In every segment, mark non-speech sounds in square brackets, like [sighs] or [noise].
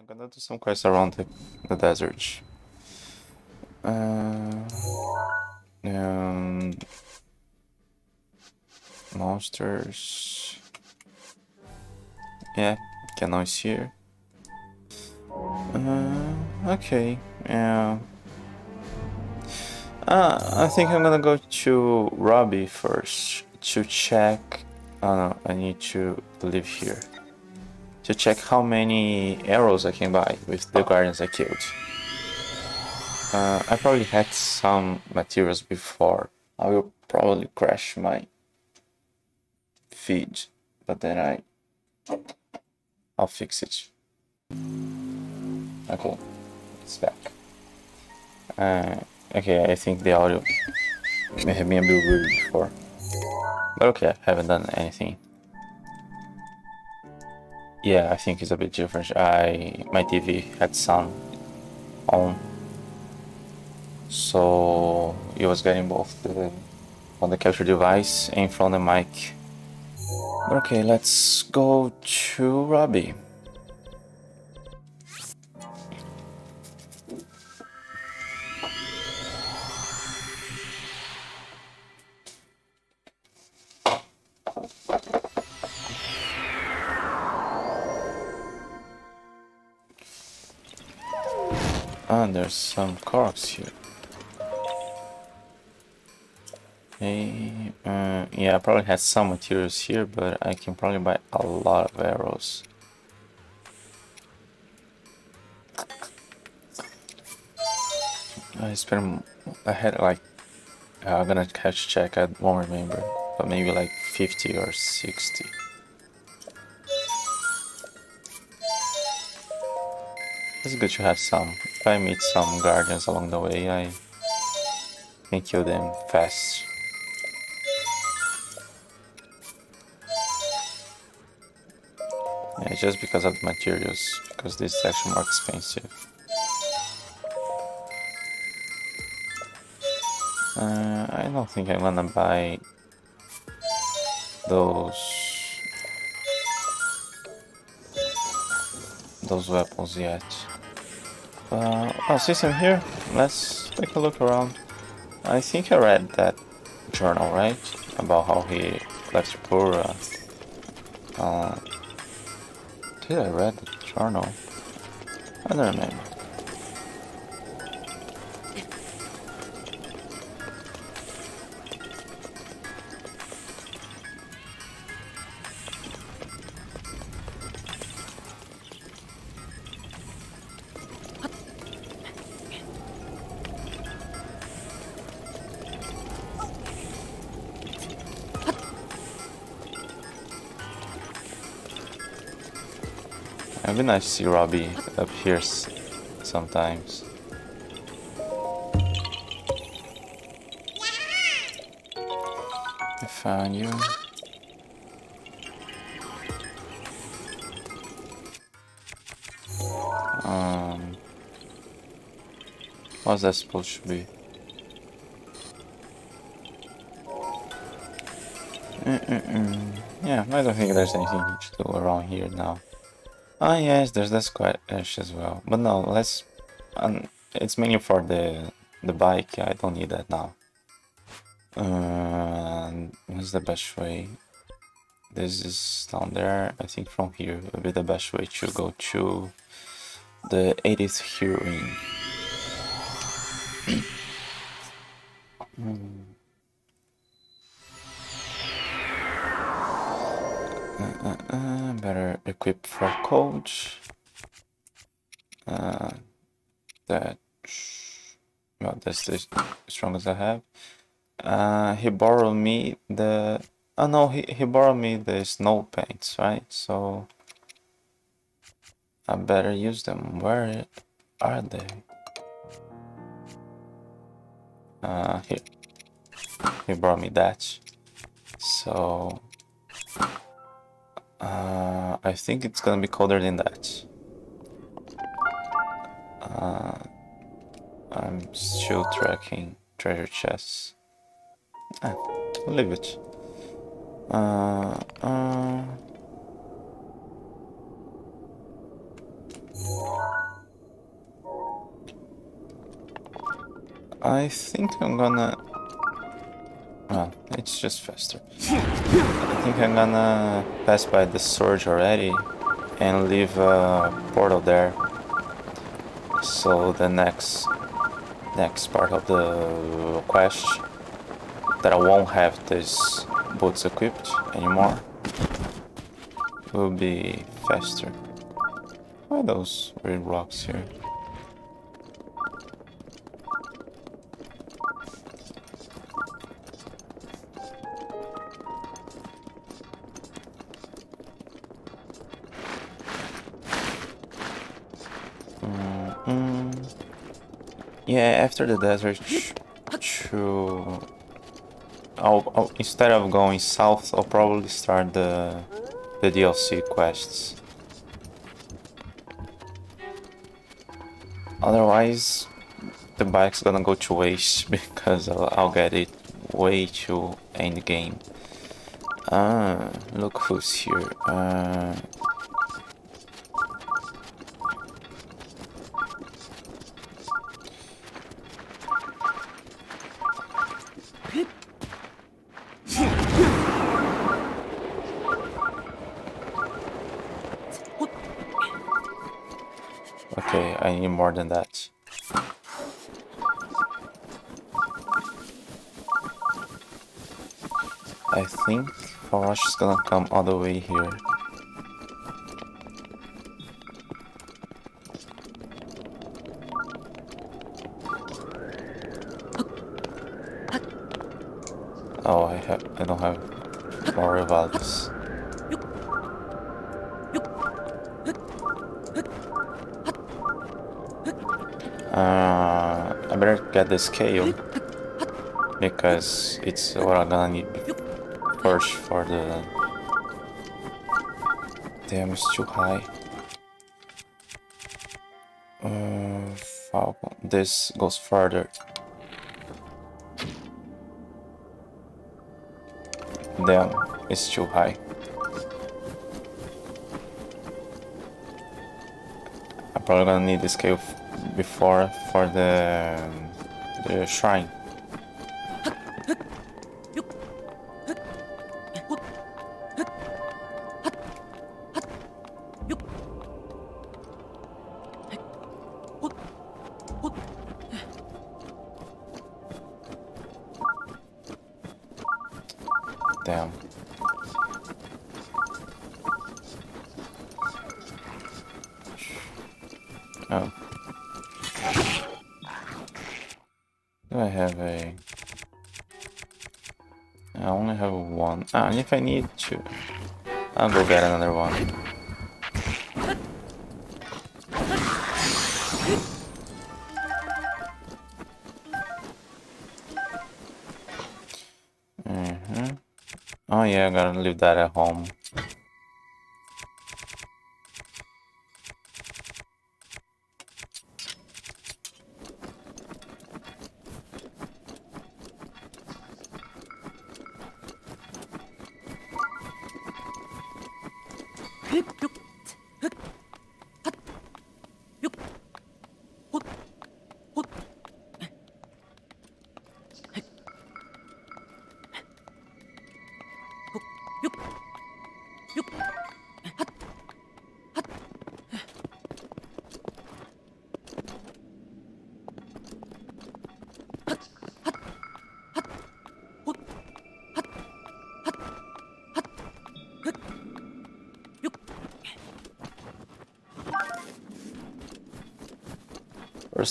I'm gonna do some quests around the, the desert. Uh, um, monsters. Yeah, Ganon is here. Uh, okay, yeah. Uh, I think I'm gonna go to Robbie first to check. Oh no, I need to live here to check how many arrows I can buy with the guardians I killed. Uh, I probably had some materials before. I will probably crash my feed, but then I I'll fix it. Okay, it's back. Uh, okay, I think the audio may have been a bit weird before, but okay, I haven't done anything. Yeah, I think it's a bit different. I my TV had sound on, so it was getting both the on the capture device and from the mic. Okay, let's go to Robbie. There's some corks here. Okay, uh, yeah, I probably had some materials here, but I can probably buy a lot of arrows. I spent, I had like, I'm gonna catch check, I won't remember, but maybe like 50 or 60. It's good to have some. If I meet some guardians along the way, I can kill them fast. Yeah, just because of the materials, because this is actually more expensive. Uh, I don't think I'm gonna buy those those weapons yet. Uh, oh, I'm here, let's take a look around. I think I read that journal, right? About how he left Purah. Uh, did I read the journal? I don't remember. To see Robbie up here sometimes. I found you. Um, what's that supposed to be? Mm -mm -mm. Yeah, I don't think there's anything to do around here now. Ah yes, there's the squash as well. But no, let's... Um, it's mainly for the the bike, I don't need that now. Uh, what's the best way? This is down there. I think from here would be the best way to go to the eighth heroine. [clears throat] hmm. Uh, uh, uh, better equip for coach. Uh, that well, that's the strongest I have. Uh, he borrowed me the. Oh no, he he borrowed me the snow paints, right? So I better use them. Where are they? Uh, here. He brought me that. So uh, I think it's gonna be colder than that. Uh, I'm still tracking treasure chests. Ah, a little. Uh, uh... I think I'm gonna... Well, it's just faster. [laughs] I think I'm gonna pass by the surge already and leave a portal there. So the next next part of the quest that I won't have these boots equipped anymore will be faster. Why those weird rocks here? Yeah, after the desert, to I'll, I'll, instead of going south, I'll probably start the the DLC quests. Otherwise, the bike's gonna go to waste [laughs] because I'll, I'll get it way too end game. Ah, look who's here. Uh, more than that. I think Farosh is gonna come all the way here. The scale because it's what I'm gonna need first for the damn it's too high. Uh, Falcon. This goes further. Damn, it's too high. I'm probably gonna need the scale before for the, shrine. The shrine. Ah, and if I need to, I'll go get another one. Mm -hmm. Oh yeah, I gotta leave that at home.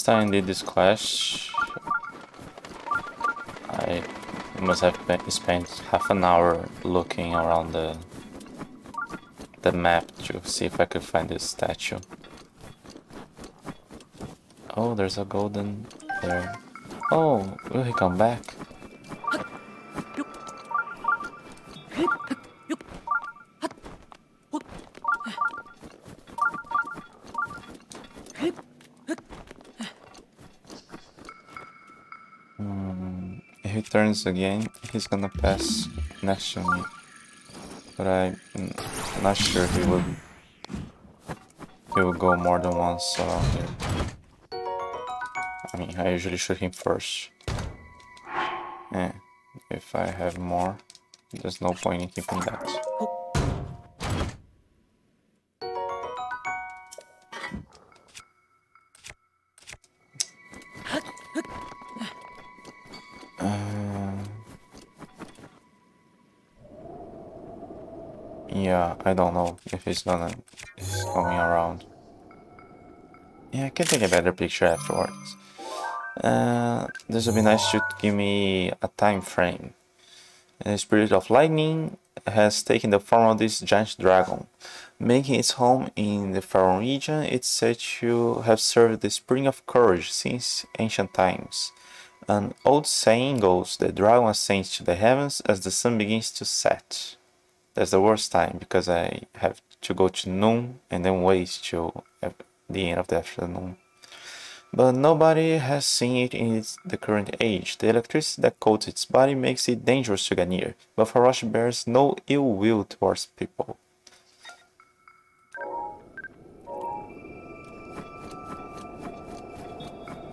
Time I did this clash, I must have spent half an hour looking around the the map to see if I could find this statue. Oh, there's a golden there. Oh, will he come back? Again, he's gonna pass next to me. But I'm not sure he would he will go more than once around here. I mean, I usually shoot him first. Yeah, if I have more, there's no point in keeping that. Oh, I don't know if he's gonna is going around. Yeah, I can take a better picture afterwards. Uh, this would be nice to give me a time frame. The Spirit of Lightning has taken the form of this giant dragon. Making its home in the Faron region, it's said to have served the Spring of Courage since ancient times. An old saying goes, the dragon ascends to the heavens as the sun begins to set. That's the worst time because I have to go to noon and then wait till the end of the afternoon. But nobody has seen it in the current age. The electricity that coats its body makes it dangerous to get near, but Farosh bears no ill will towards people.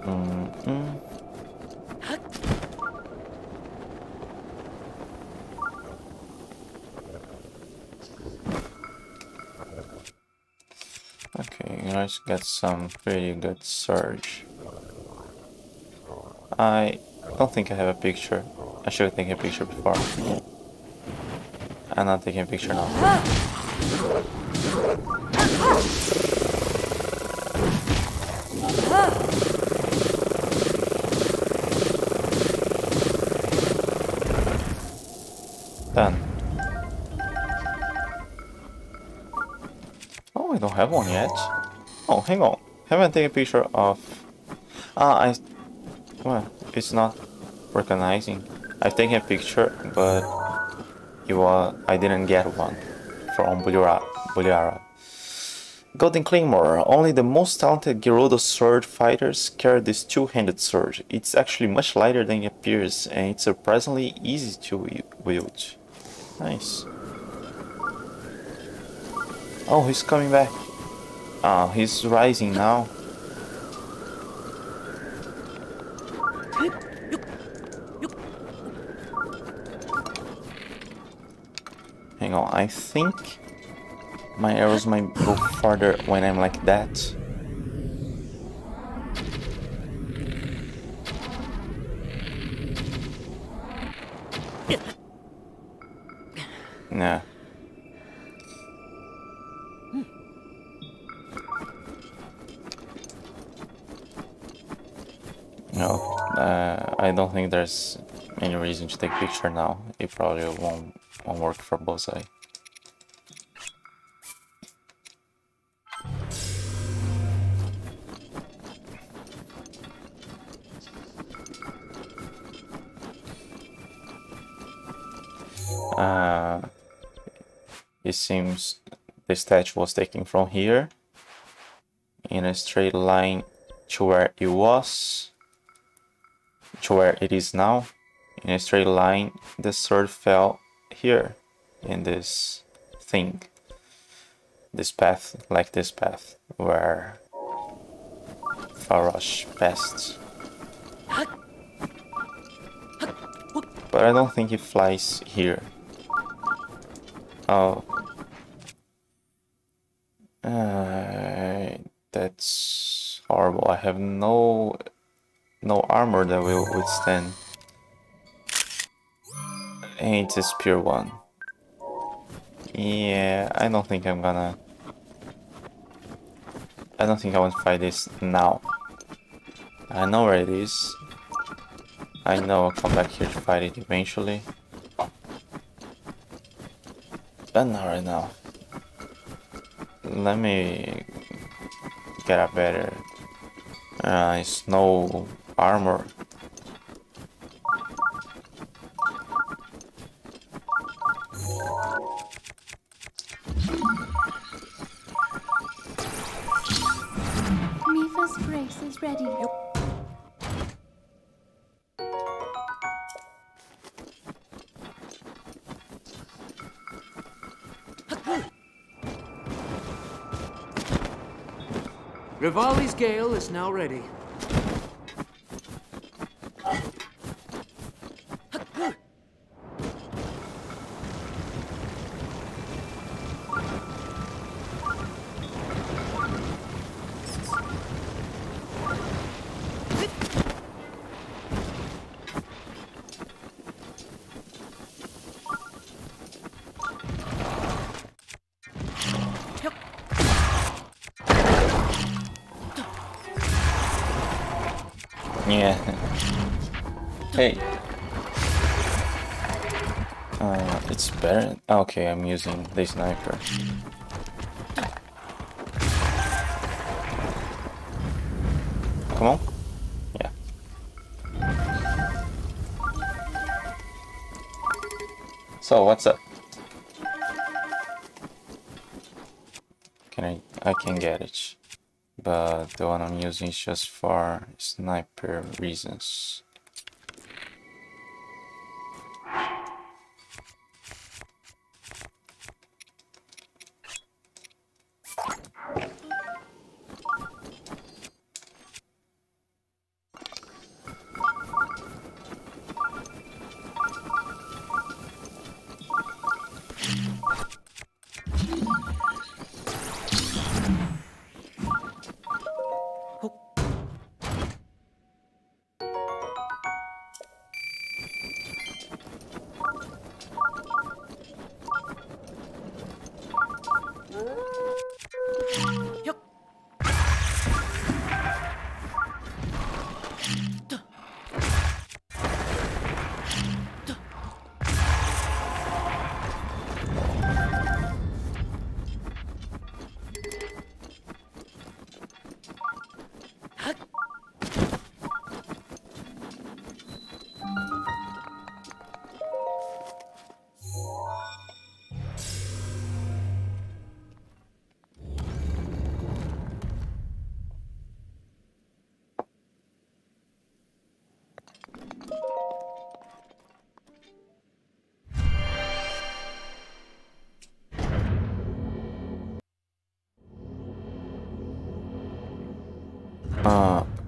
Mm -mm. Okay, let's get some pretty good surge. I don't think I have a picture. I should have taken a picture before. I'm not taking a picture now. Have one yet. Oh, hang on. Haven't taken a picture of... Ah, I... Well, it's not recognizing. I've taken a picture, but... It was... I didn't get one from Buliara. Golden Claymore. Only the most talented Gerudo sword fighters carry this two-handed sword. It's actually much lighter than it appears, and it's surprisingly easy to wield. Nice. Oh, he's coming back. Oh, he's rising now. Hang on, I think my arrows might go farther when I'm like that. Nah. No, uh, I don't think there's any reason to take picture now. It probably won't, won't work for Bullseye. Uh, it seems the statue was taken from here in a straight line to where it was to where it is now. In a straight line the sword fell here in this thing. This path like this path where Farosh passed. But I don't think it flies here. Oh. Uh, that's horrible. I have no no armor that will withstand. And it's a spear one. Yeah, I don't think I'm gonna... I don't think I want to fight this now. I know where it is. I know I'll come back here to fight it eventually. But not right now. Let me get a better uh, snow armor. Mipha's brace is ready. Revali's gale is now ready. Hey. Uh, it's better. Okay, I'm using the sniper. Come on. Yeah. So, what's up? Can I... I can get it. But the one I'm using is just for sniper reasons.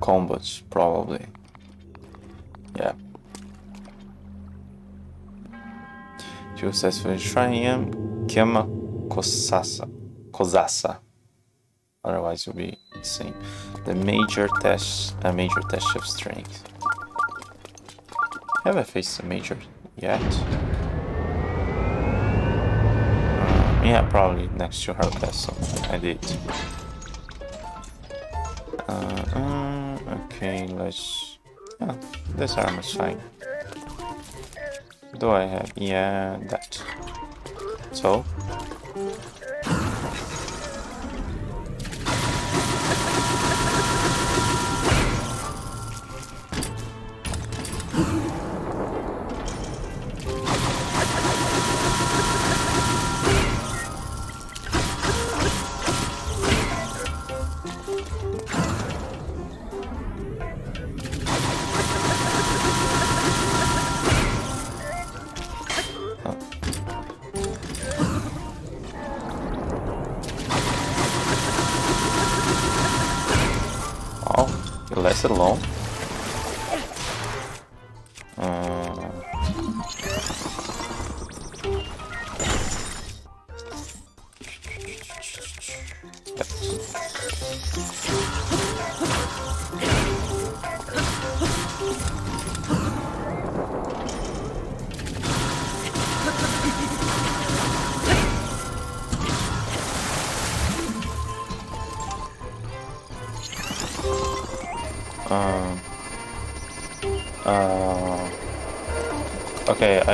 Combats, probably. Yeah. Successfully trying him, Kema Kosassa. Kosassa. Otherwise you'll be the same. The major test a major test of strength. Have I faced a major yet? Uh, yeah, probably next to her castle. I did. Uh, uh, okay, let's... Oh, this arm is fine. Do I have... Yeah, that. So?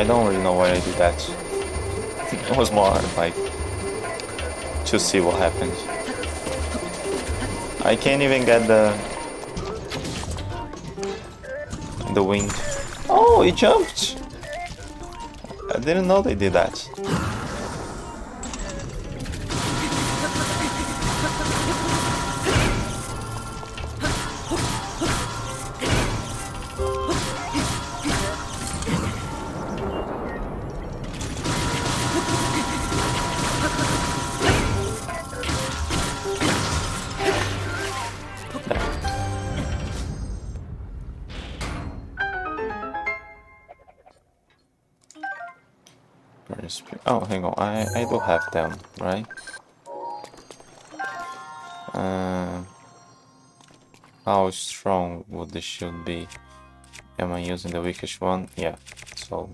I don't really know why I did that. [laughs] it was more like to see what happens. I can't even get the the wing. Oh, it jumped! I didn't know they did that. I, I do have them, right? Uh, how strong would the shield be? Am I using the weakest one? Yeah, so...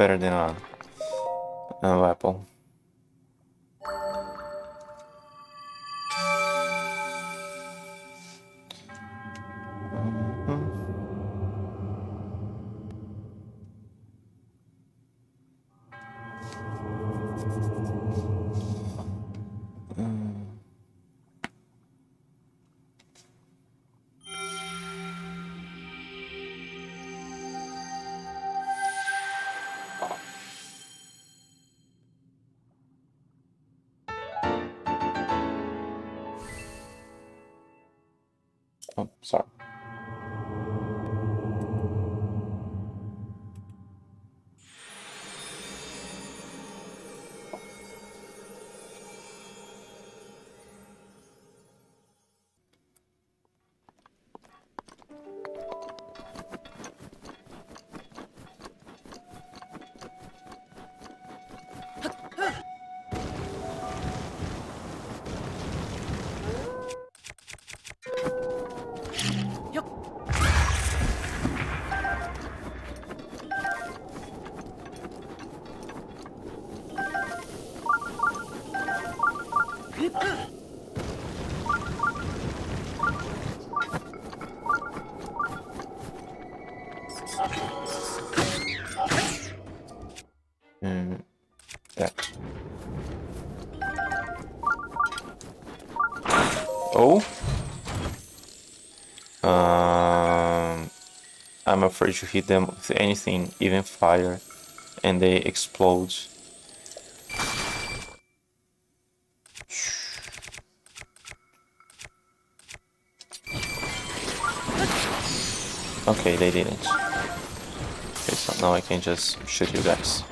better than a, Mm, that. Oh. Um, I'm afraid to hit them with anything, even fire, and they explode. Okay, they didn't. Okay, so now I can just shoot you guys.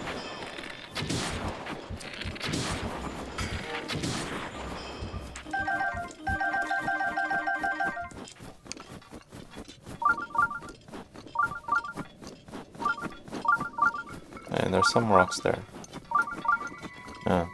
There's some rocks there. Yeah.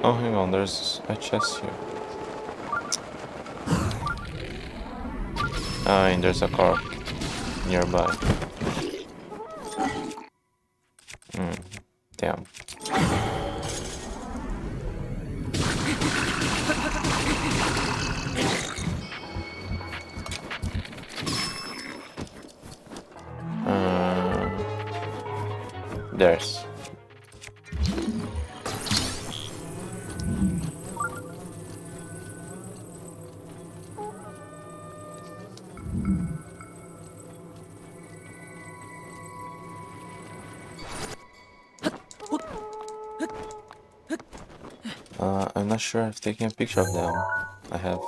Oh, hang on, there's a chest here. Ah, and there's a car nearby. Uh, I'm not sure if taking a picture of them. I have.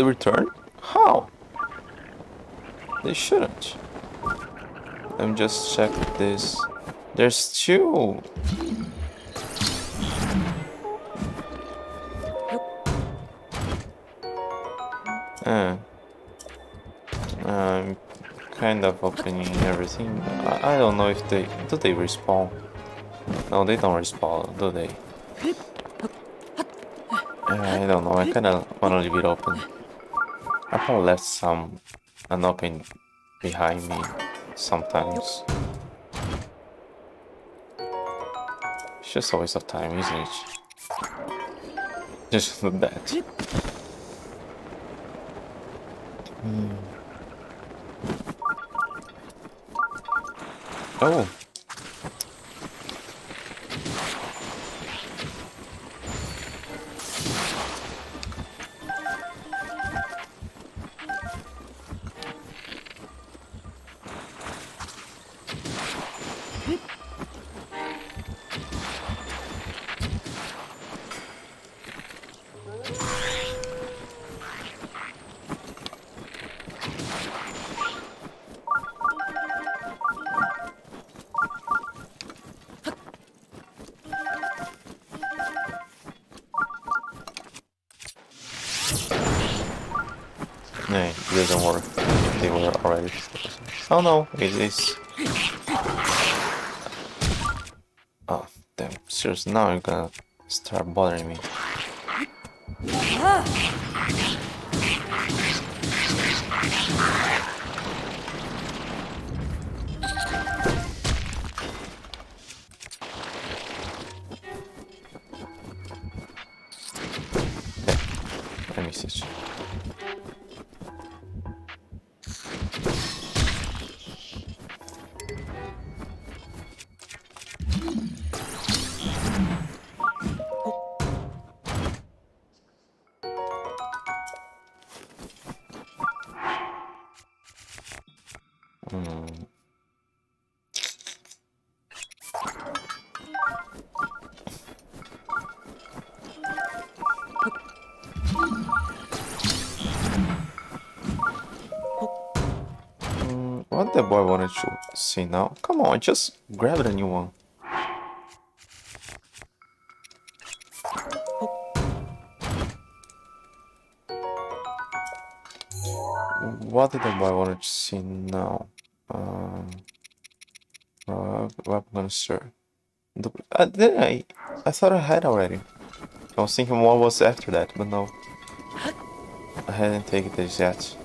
They returned? How? They shouldn't. Let me just check this. There's two. Uh, I'm kind of opening everything. I, I don't know if they... Do they respawn? No, they don't respawn, do they? I don't know, I kinda wanna leave it open. I left some an unopened behind me sometimes. It's just a waste of time, isn't it? Just look [laughs] that. Hmm. Oh. No, it doesn't work. They were already. Oh no, it is. Oh, damn. Seriously, now you're gonna start bothering me. Boy wanted to see now? Come on, just grab the new one. What did the boy wanted to see now? Um, uh, weapon sir. Uh, I? I thought I had already. I was thinking what was after that, but no. I hadn't taken this yet.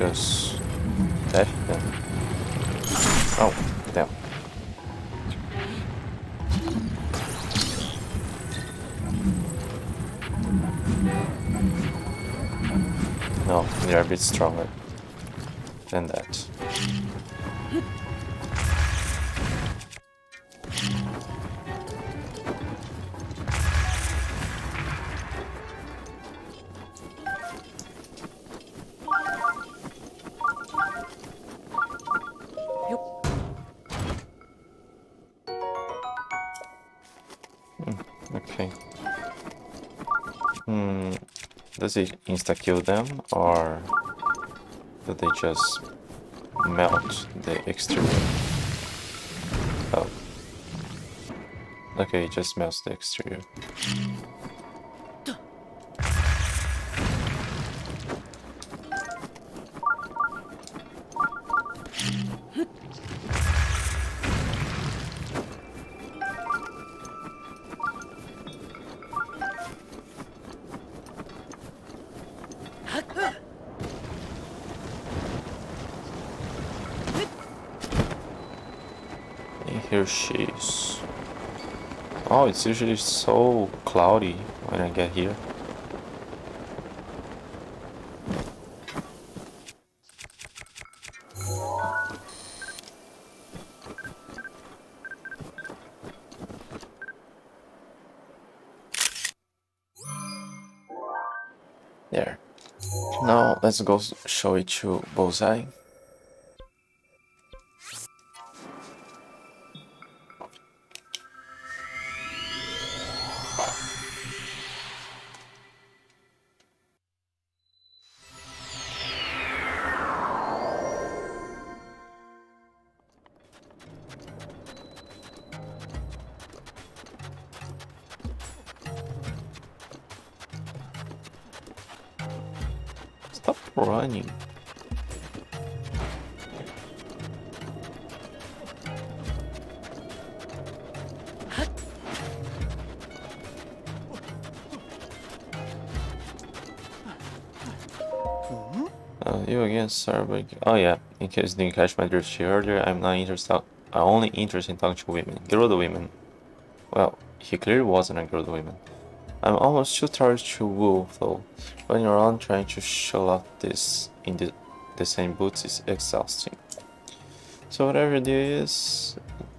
Just them? Oh, damn. No, they're a bit stronger than that. Does it insta kill them or do they just melt the exterior? Oh. Okay, it just melts the exterior. It's usually so cloudy when I get here. There. Now let's go show it to Bullseye. Oh yeah, in case you didn't catch my drift earlier, I'm not interested. I'm only interested in talking to women. the women. Well, he clearly wasn't a girl the women. I'm almost too tired to woo, though. Running around trying to show off this in the, the sand boots is exhausting. So whatever it is,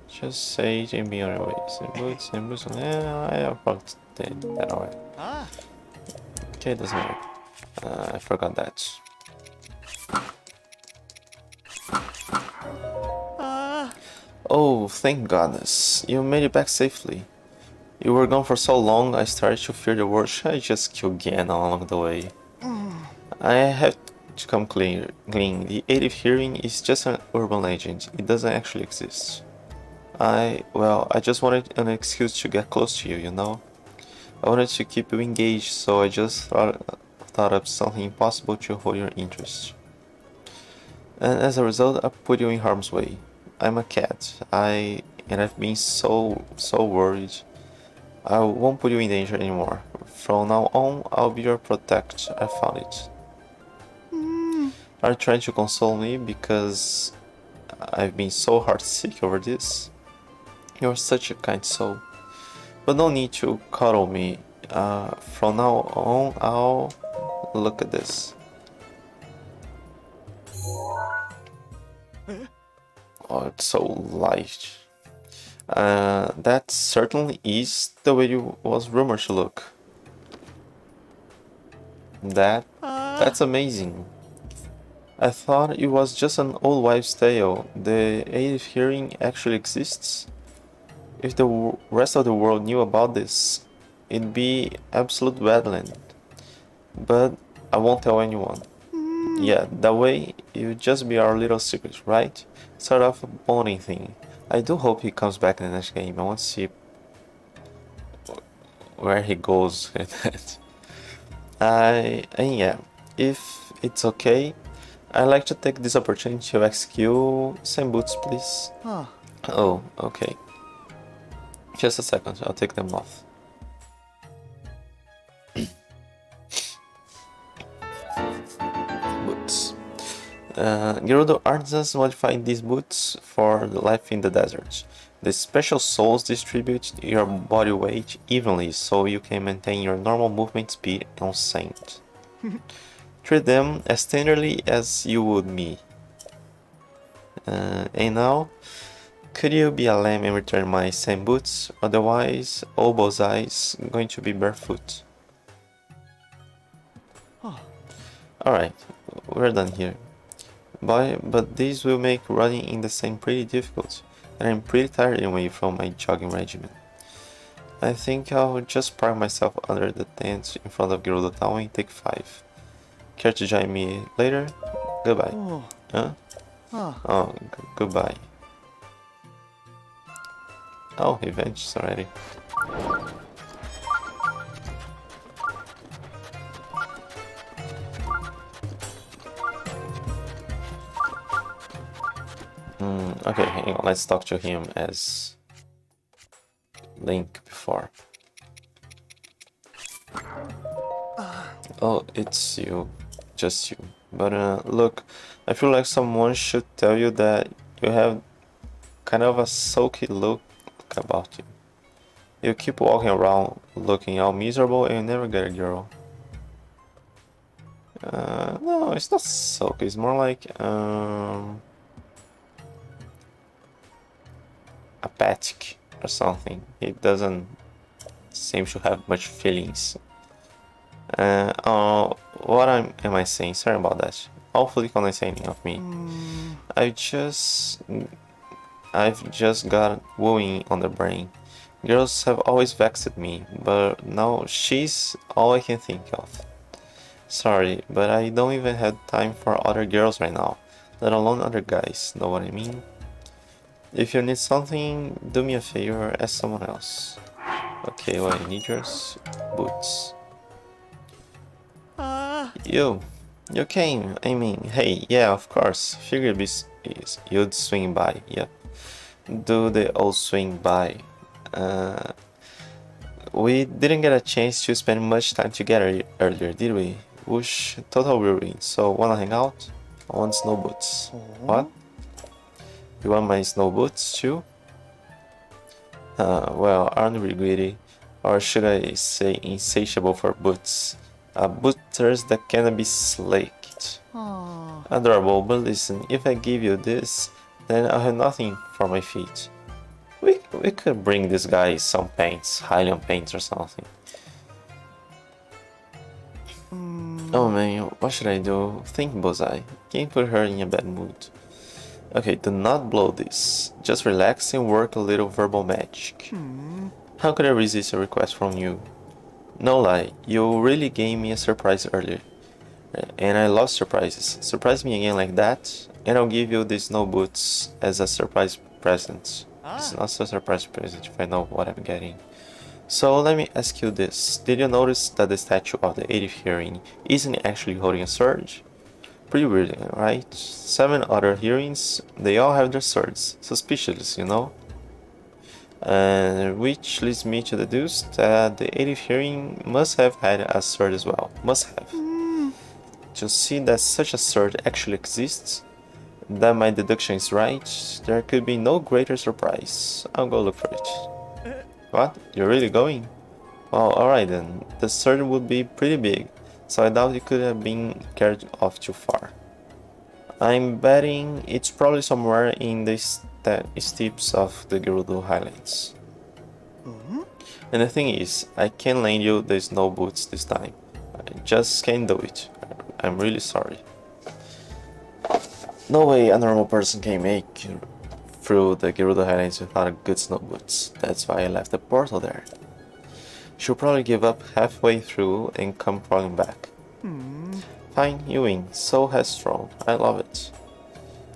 just say it and be on your way. Sand boots, sand boots. Yeah, I fucked that away. Ah. Okay, doesn't matter. Uh, I forgot that. Thank goodness. You made it back safely. You were gone for so long, I started to fear the worst. I just killed Gan along the way? I have to come clear, clean. The eighth heroine is just an urban legend. It doesn't actually exist. I, well, I just wanted an excuse to get close to you, you know? I wanted to keep you engaged, so I just thought, thought up something impossible to hold your interest. And as a result, I put you in harm's way. I'm a cat. I and I've been so so worried. I won't put you in danger anymore. From now on, I'll be your protector. I found it. Are you trying to console me because I've been so heartsick over this? You're such a kind soul. But no need to cuddle me. Uh, from now on, I'll look at this. Oh, it's so light. Uh, that certainly is the way it was rumored to look. That that's amazing. I thought it was just an old wives' tale. The eighth heroine actually exists. If the rest of the world knew about this, it'd be absolute badland. But I won't tell anyone. Yeah, that way it would just be our little secret, right? Sort of a bonding thing. I do hope he comes back in the next game. I want to see where he goes [laughs] with that. I and yeah, if it's okay, I'd like to take this opportunity to ask you some boots, please. Huh. Oh, okay. Just a second, I'll take them off. Uh, Gerudo artisans modified these boots for life in the desert. The special soles distribute your body weight evenly so you can maintain your normal movement speed on scent. [laughs] Treat them as tenderly as you would me. Uh, and now, could you be a lamb and return my sand boots? Otherwise, ol' Bozai's going to be barefoot. Alright, we're done here. Boy, but these will make running in the same pretty difficult, and I'm pretty tired anyway from my jogging regimen. I think I'll just park myself under the tent in front of Gerudo Town and take 5. Care to join me later? Goodbye. Oh. Huh? Ah. Oh, goodbye. Oh, he vanished already. Hmm, okay, hang on, let's talk to him as Link before. Oh, it's you. Just you. But uh, look, I feel like someone should tell you that you have kind of a sulky look about you. You keep walking around looking all miserable and you never get a girl. Uh, no, it's not sulky, it's more like um, apathic or something. It doesn't seem to have much feelings. Uh, oh, what am, am I saying? Sorry about that. Awfully condescending of me. Mm. I just. I've just got wooing on the brain. Girls have always vexed me, but now she's all I can think of. Sorry, but I don't even have time for other girls right now, let alone other guys, know what I mean? If you need something, do me a favor, ask someone else. Okay, what I need yours? Boots. Ah. You, You came, I mean, hey, yeah, of course. Figured is, you'd swing by, yep. Do the old swing by. Uh, we didn't get a chance to spend much time together earlier, did we? Whoosh, total ruin. So, wanna hang out? I want snow boots. What? You want my snow boots too? Uh, well, aren't we greedy? Or should I say insatiable for boots? Uh, booters that cannot be slaked. Aww. Adorable, but listen, if I give you this, then I'll have nothing for my feet. We, we could bring this guy some paints, Hylian paints or something. Mm. Oh man, what should I do? Think Bozai. Can't put her in a bad mood. Okay, do not blow this. Just relax and work a little verbal magic. Hmm. How could I resist a request from you? No lie, you really gave me a surprise earlier. And I love surprises. Surprise me again like that, and I'll give you these snow boots as a surprise present. Ah. It's not a surprise present if I know what I'm getting. So let me ask you this. Did you notice that the statue of the eighth heroine isn't actually holding a sword? Pretty weird, right? Seven other heroines, they all have their swords. Suspicious, you know? And which leads me to deduce that the eighth heroine must have had a sword as well. Must have. Mm. To see that such a sword actually exists, that my deduction is right, there could be no greater surprise. I'll go look for it. What? You're really going? Well, alright then. The sword would be pretty big so I doubt it could have been carried off too far. I'm betting it's probably somewhere in the steeps of the Gerudo Highlands. Mm -hmm. And the thing is, I can't lend you the snow boots this time. I just can't do it. I'm really sorry. No way a normal person can make through the Gerudo Highlands without good snow boots. That's why I left the portal there. She'll probably give up halfway through and come crawling back. Fine, you win. So headstrong. I love it.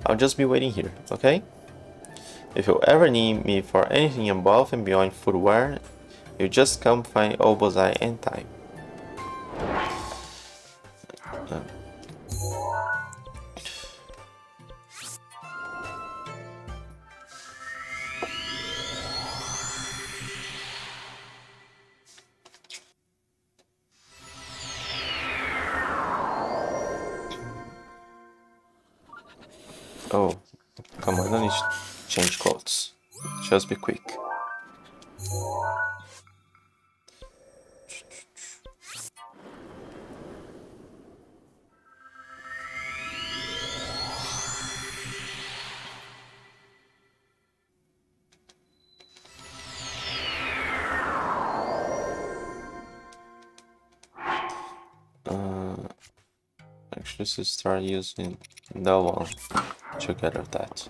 I'll just be waiting here, okay? If you ever need me for anything above and beyond footwear, you just come find ol' Bozai anytime. Uh, change clothes. Just be quick. Uh, actually, let's start using that one together that.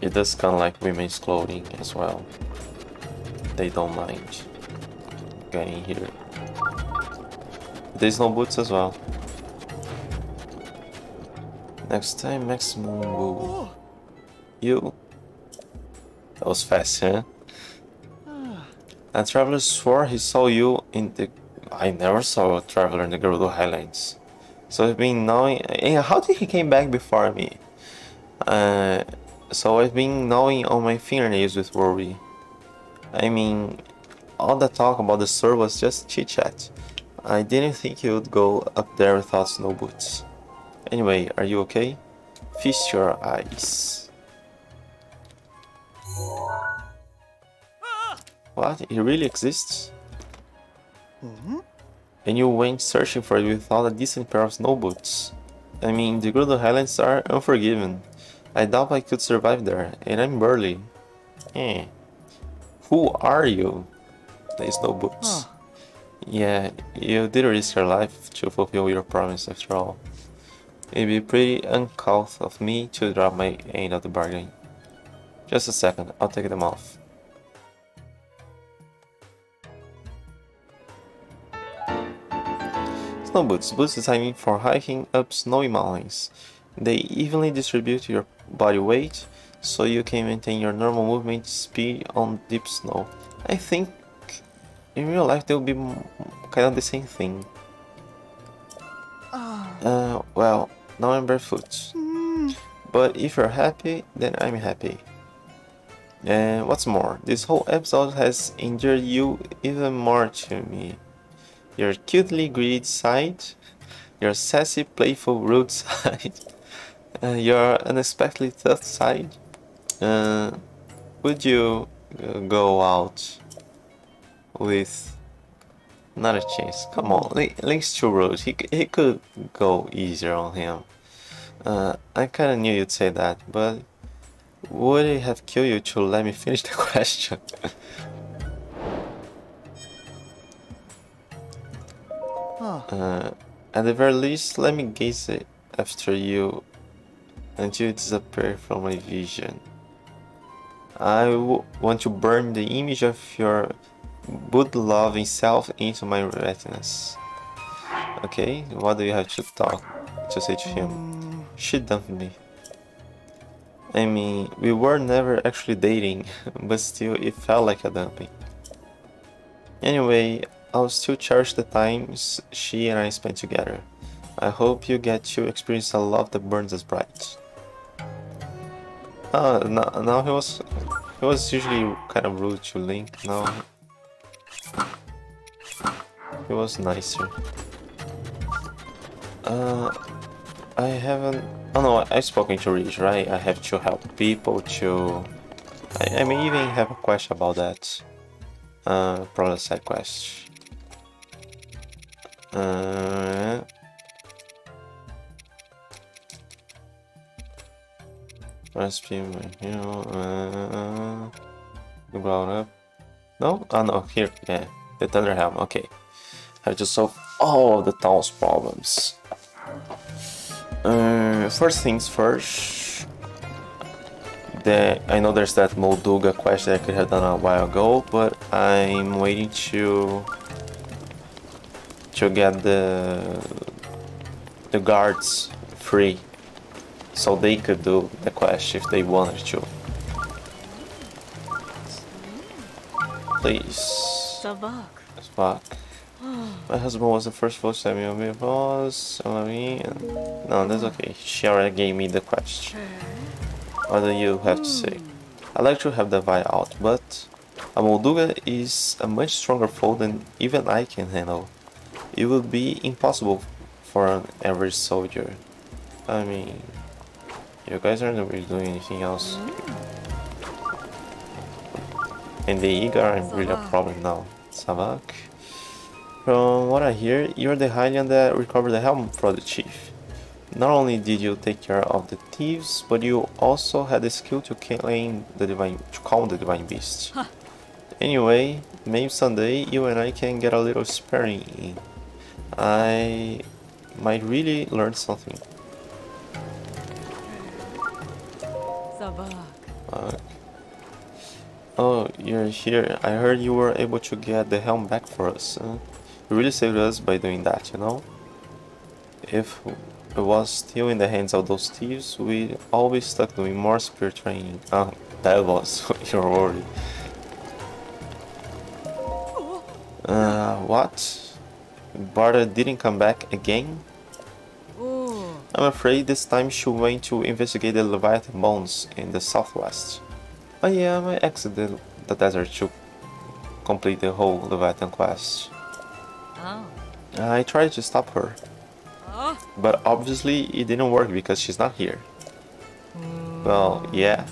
It does kind of like women's clothing as well. They don't mind getting here. There's no boots as well. Next time, maximum move. You. That was fast, huh? A traveler swore he saw you in the... I never saw a traveler in the Gerudo Highlands. So I've been knowing. How did he came back before me? Uh, so I've been gnawing all my fingernails with worry. I mean, all the talk about the sword was just chit chat. I didn't think he would go up there without snow boots. Anyway, are you okay? Feast your eyes. What? He really exists? Mm -hmm and you went searching for it without a decent pair of snow boots. I mean, the Gerudo Highlands are unforgiving. I doubt I could survive there, and I'm burly. Eh. Who are you? The snow boots. Huh. Yeah, you did risk your life to fulfill your promise after all. It'd be pretty uncouth of me to drop my end of the bargain. Just a second, I'll take them off. Snow boots. Boots designed for hiking up snowy mountains. They evenly distribute your body weight, so you can maintain your normal movement speed on deep snow. I think in real life they'll be kind of the same thing. Uh, well, now I'm barefoot. But if you're happy, then I'm happy. And what's more, this whole episode has endeared you even more to me. Your cutely greedy side, your sassy, playful, rude [laughs] side, uh, your unexpectedly tough side. Uh, would you uh, go out with not a chance? Come on, Link's too rude. He he could go easier on him. Uh, I kind of knew you'd say that, but would it have killed you to let me finish the [laughs] question? uh, at the very least, let me gaze after you until it disappears from my vision. I want to burn the image of your Bud-loving self into my retinas. Okay, what do you have to talk to say to him? She dumped me. I mean, we were never actually dating, [laughs] but still it felt like a dumping. Anyway, I'll still cherish the times she and I spent together. I hope you get to experience a love that burns as bright. Ah, now, now he was he was usually kind of rude to Link. Now he was nicer. Uh, I haven't. Oh no, I've spoken to Riju, right? I have to help people to. I, I may even have a question about that. Uh, probably side quest. Uh, Recipe, know, uh, brought up. No? Oh no, here, yeah. The Thunder Helm, okay. Have to solve all of the town's problems. Uh, first things first. The, I know there's that Molduga quest that I could have done a while ago, but I'm waiting to to get the the guards free so they could do the quest if they wanted to. Please. Sav'aaq. My husband was the first voice time you be boss. me and no, that's okay. She already gave me the quest. What do you have to say? I like to have the Vi out, but a Molduga is a much stronger foe than even I can handle. It would be impossible for an average soldier. I mean, you guys aren't really doing anything else. And the Yiga are really a problem now. Sav'aaq. From what I hear, you're the Hylian that recovered the helm for the chief. Not only did you take care of the thieves, but you also had the skill to claim the divine to calm the divine beast. Huh. Anyway, maybe someday you and I can get a little sparring in. I might really learn something. Fuck. Oh, you're here. I heard you were able to get the helm back for us. Uh, you really saved us by doing that, you know? If it was still in the hands of those thieves, we'd always stuck doing more spear training. Ah, that was [laughs] your worry. Uh, what? Barta didn't come back again? I'm afraid this time she went to investigate the Leviathan bones in the southwest. Oh yeah, I exited the desert to complete the whole Leviathan quest. Oh. I tried to stop her. Oh. But obviously it didn't work because she's not here. Mm. Well, yeah.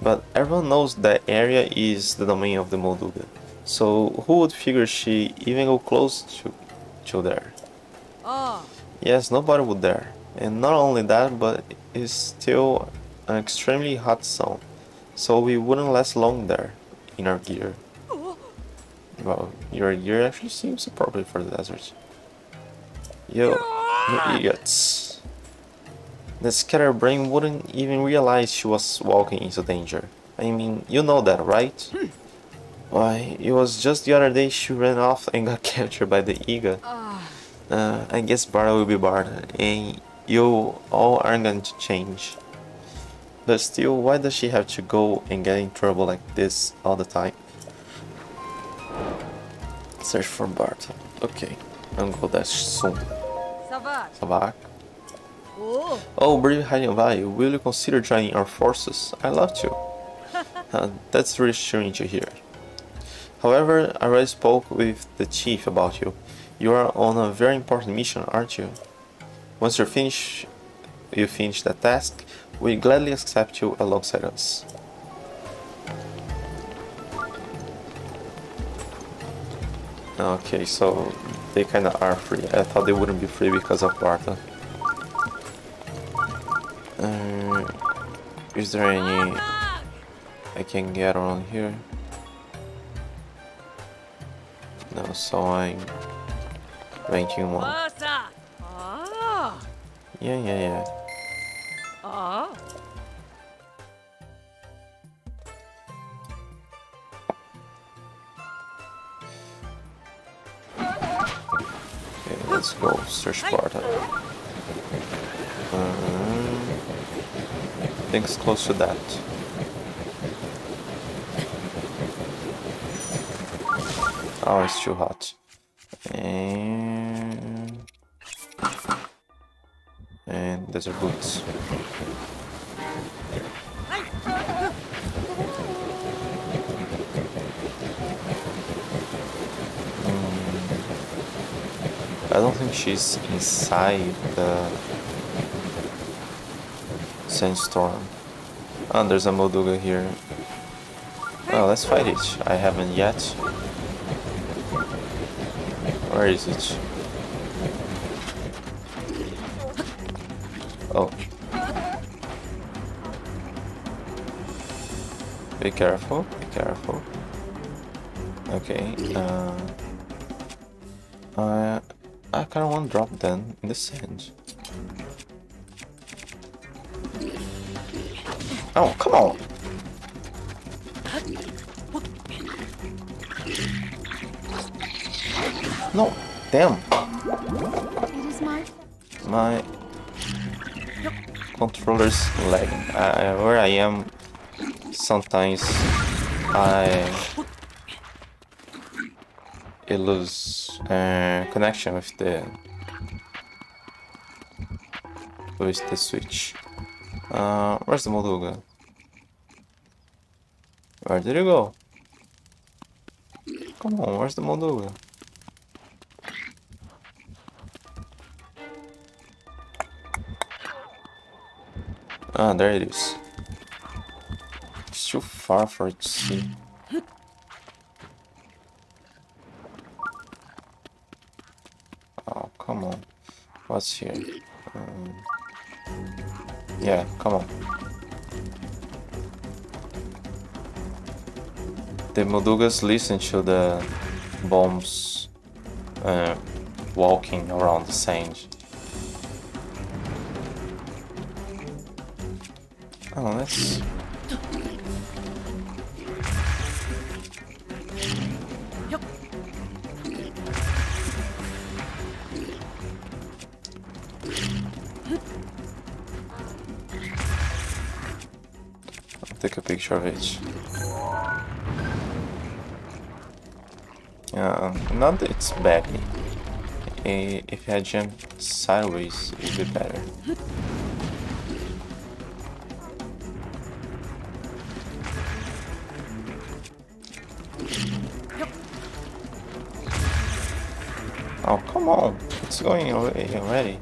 But everyone knows that area is the domain of the Molduga. So who would figure she even go close to, to there? Oh. Yes, nobody would dare. And not only that, but it's still an extremely hot zone. So we wouldn't last long there in our gear. Well, your gear actually seems appropriate for the desert. Yo, you idiots. The scatterbrain wouldn't even realize she was walking into danger. I mean, you know that, right? Hmm. Why, it was just the other day she ran off and got [laughs] captured by the Yiga. Uh, I guess Barta will be Barta, and you all aren't going to change. But still, why does she have to go and get in trouble like this all the time? Search for Barta. Okay, I'm go there soon. Sav'aaq. Sav'aaq. Oh, brave hiding value. Will you consider joining our forces? I love to. [laughs] Uh, that's reassuring to hear. However, I already spoke with the chief about you. You are on a very important mission, aren't you? Once you're finished, you finish that task, we gladly accept you alongside us. Okay, so they kinda are free. I thought they wouldn't be free because of Barta. Uh, is there any I can get around here? No, so I'm ranking one. Ah. Yeah, yeah, yeah. Ah. Okay, let's go search Sparta. Um, I think it's close to that. Oh, it's too hot. Desert boots. Um, I don't think she's inside the sandstorm. Oh, there's a Molduga here. Oh, let's fight it. I haven't yet. Where is it? Be careful, be careful. Okay, uh... I, kinda wanna drop them in the sand. Oh, come on! No, damn! My controller's lagging. I, where I am, sometimes I I lose uh, connection with the with the switch. Uh, where's the Molduga? Where did it go? Come on, where's the Molduga? Ah, there it is. Far for it to see. Oh, come on. What's here? Um, yeah, come on. The Moldugas listen to the bombs uh, walking around the sand. Oh, let's. Yeah, not that it's. Eh, If I jump sideways, it'd be better. Oh, come on. It's going away already.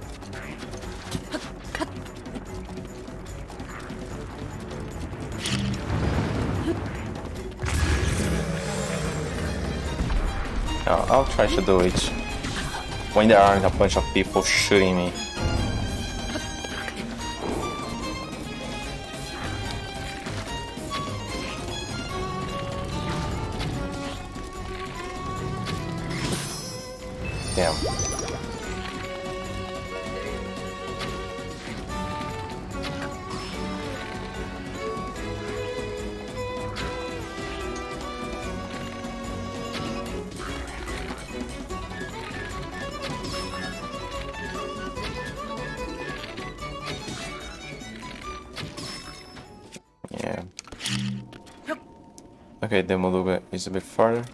I'll, try to do it when there aren't a bunch of people shooting me. Okay, the Molduga is a bit farther.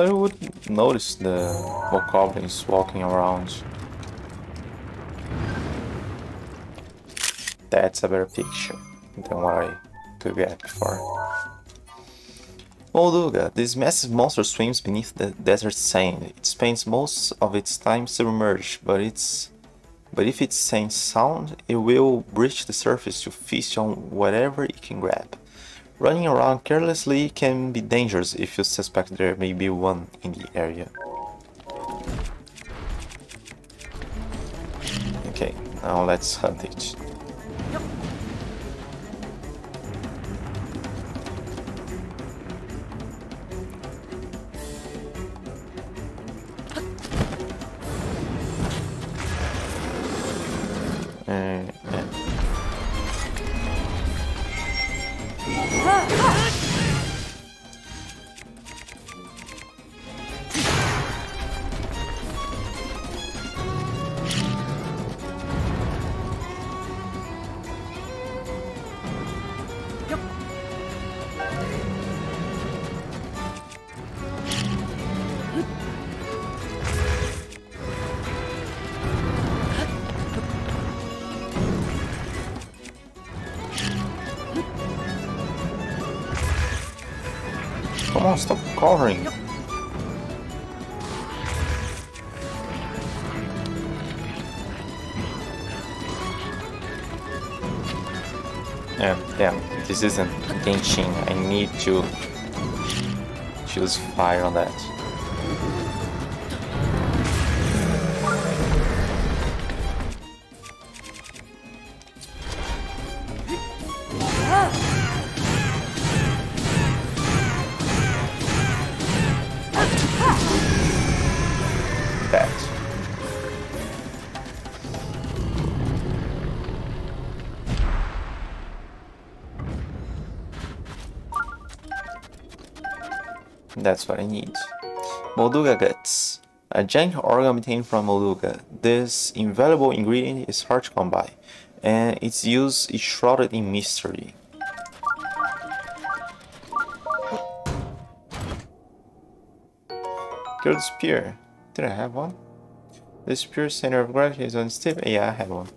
You would notice the goblins walking around. That's a better picture than what I could get before. Oh, Molduga, uh, this massive monster swims beneath the desert sand. It spends most of its time submerged, but it's but if it sends sound, it will breach the surface to feast on whatever it can grab. Running around carelessly can be dangerous if you suspect there may be one in the area. Okay, now let's hunt it. Covering. Yeah, damn, this isn't Genshin. I need to choose fire on that. That. That's what I need. Molduga guts. A giant organ obtained from Molduga. This invaluable ingredient is hard to come by, and its use is shrouded in mystery. The spear. Did I have one? The spear center of gravity is unstable. Yeah, I had one.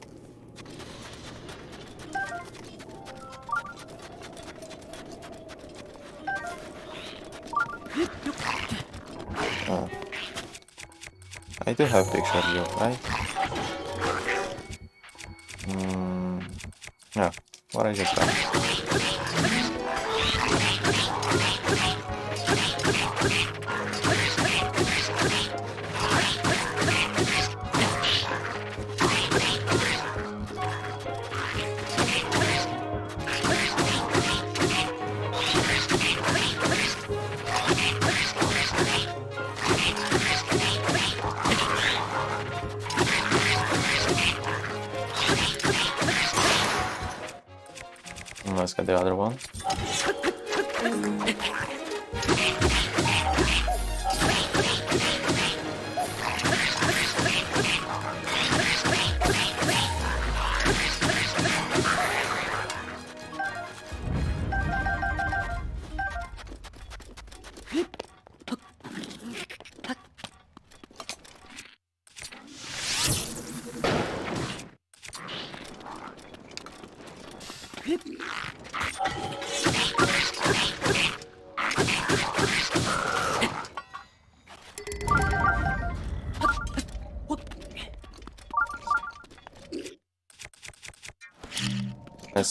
I do have picture of you, right? Hmm. No. What I just got. The other one.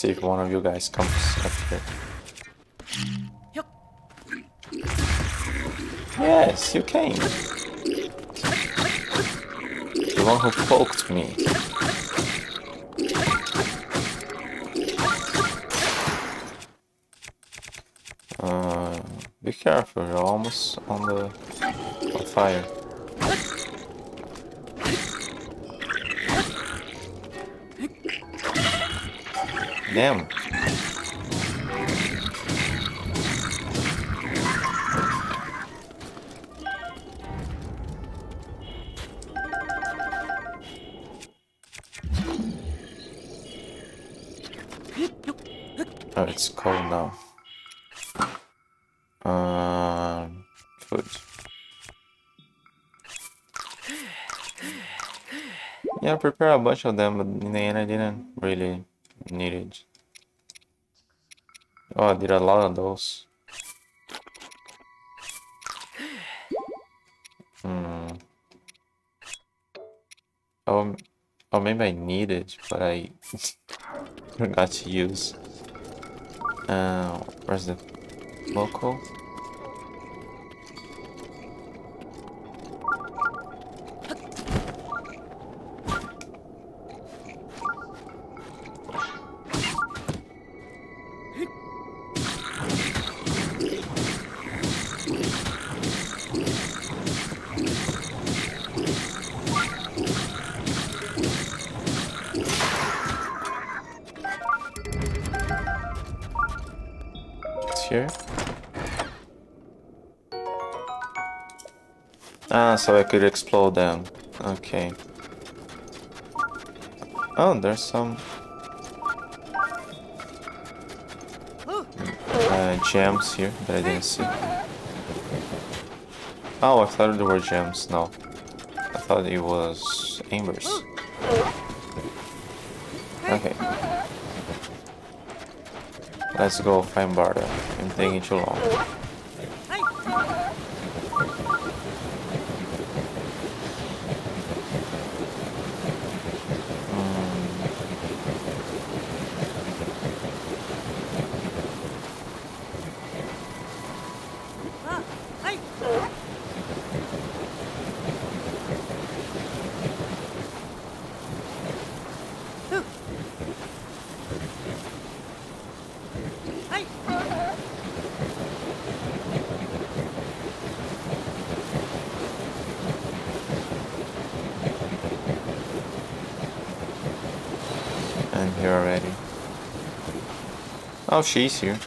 See if one of you guys comes up here. Yes, you came. The one who poked me. Uh, be careful, you're almost on the on fire. Damn. Oh, it's cold now. Uh, food. Yeah, I prepared a bunch of them, but in the end I didn't really need it. Oh, I did a lot of those. Hmm. Oh, oh, maybe I need it, but I [laughs] forgot to use. Uh, where's the local? So I could explode them. Okay. Oh, there's some... Uh, gems here that I didn't see. Oh, I thought there were gems. No. I thought it was embers. Okay. Let's go find Barta. I'm taking too long. Ah, hey. Hey. I'm already. Oh, she's here.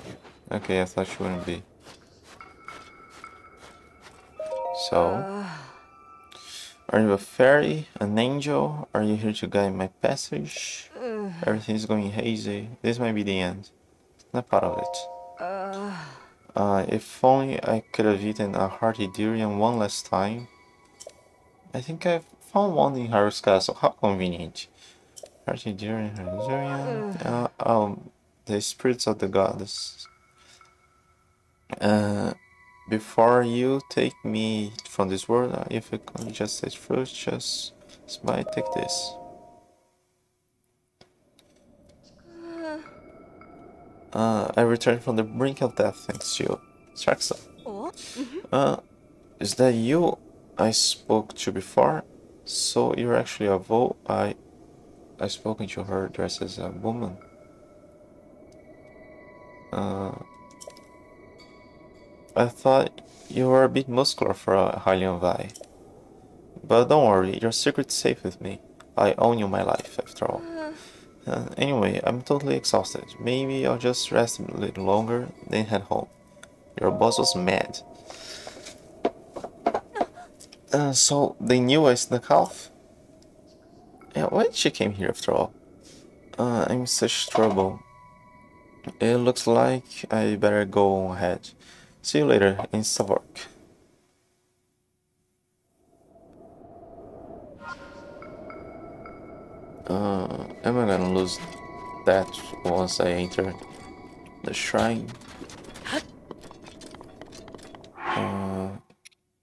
Okay, I thought she wouldn't be. So, are you a fairy, an angel? Are you here to guide my passage? Everything's going hazy. This might be the end. Not part of it. Uh, if only I could have eaten a hearty durian one last time. I think I've found one in Haru's castle. How convenient. Durian, hearty durian. Uh, um, the spirits of the goddess. Uh, before you take me from this world, uh, if you can just say first, just smile, take this. Uh, I returned from the brink of death thanks to you. Traxa. Oh. Uh, is that you I spoke to before? So you're actually a voe? I, I spoken to her dressed as a woman. Uh, I thought you were a bit muscular for a Hylian vai. But don't worry, your secret's safe with me. I own you my life, after all. [sighs] Uh, anyway, I'm totally exhausted. Maybe I'll just rest a little longer, then head home. Your boss was mad. Uh, so they knew I snuck off? Yeah, why did she came here after all? Uh, I'm in such trouble. It looks like I better go ahead. See you later in Sav'orq. Uh, am I gonna lose that once I enter the shrine? Uh,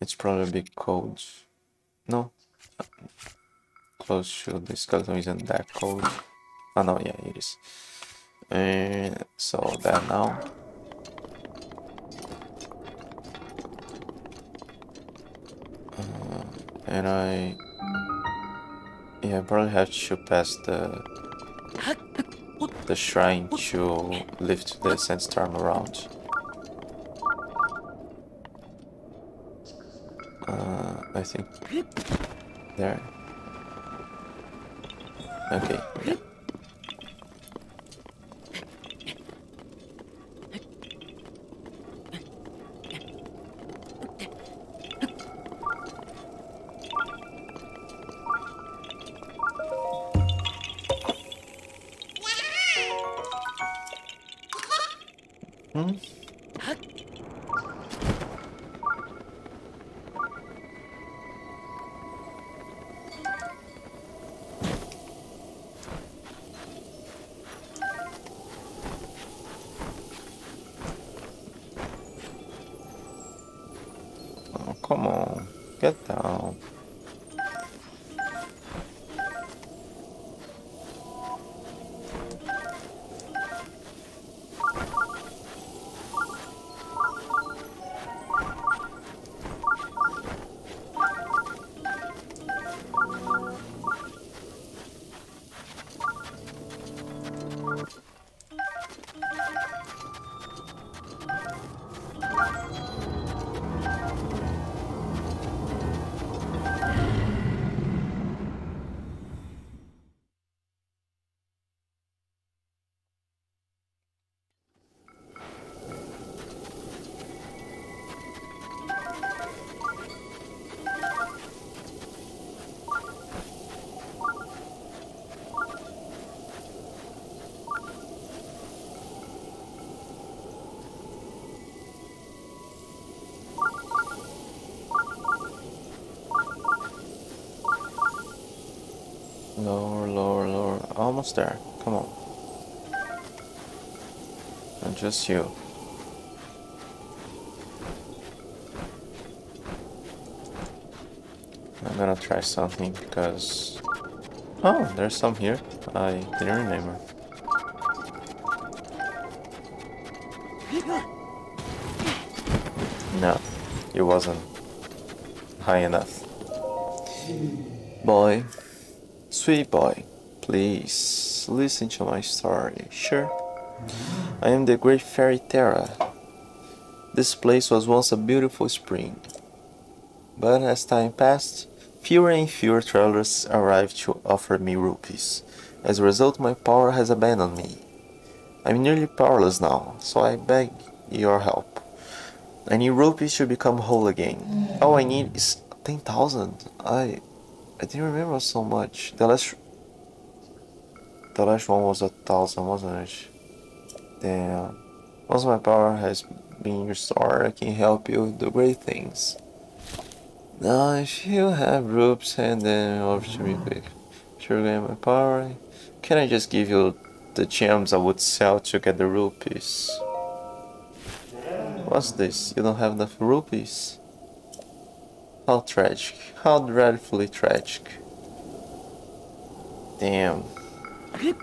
it's probably cold. No, close to the skeleton isn't that cold. Oh no, yeah, it is. And so that now. Uh, and I yeah, I probably have to pass the the shrine to lift the sandstorm around. Uh, I think there. Okay. Almost there. Come on. And just you. I'm gonna try something because... Oh, there's some here. I didn't remember. No, it wasn't high enough. Boy, sweet boy, please listen to my story, sure? I am the great fairy Tera. This place was once a beautiful spring. But as time passed, fewer and fewer travelers arrived to offer me rupees. As a result, my power has abandoned me. I'm nearly powerless now, so I beg your help. I need rupees to become whole again. All I need is 10,000. I I didn't remember so much. The last the last one was a thousand, wasn't it? Damn. Once my power has been restored, I can help you do great things. Now, if you have rupees, hand them over to me quick. Sure, gain my power. Can I just give you the gems I would sell to get the rupees? What's this? You don't have enough rupees? How tragic. How dreadfully tragic. Damn. I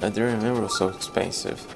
didn't remember it was so expensive.